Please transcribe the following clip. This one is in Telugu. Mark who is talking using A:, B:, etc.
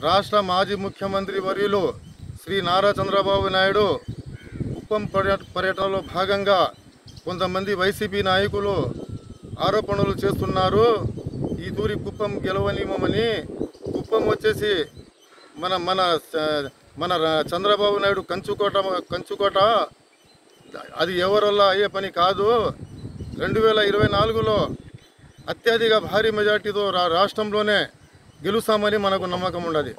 A: రాష్ట్ర మాజీ ముఖ్యమంత్రి వర్యులు శ్రీ నారా చంద్రబాబు నాయుడు కుప్పం పర్యటనలో భాగంగా కొంతమంది వైసీపీ నాయకులు ఆరోపణలు చేస్తున్నారు. ఈ తూరి కుప్పం గెలవనిమని కుప్పం వచ్చేసి మన మన మన రా- చంద్రబాబు నాయుడు కంచుకోట కంచుకోట. అది ఎవరి అయ్యే పని కాదు. రెండు వేల ఇరవై నాలుగులో అత్యధిక భారీ మెజార్టీతో రా రాష్ట్రంలోనే గెలుస్తామని మనకు నమ్మకం ఉండదు.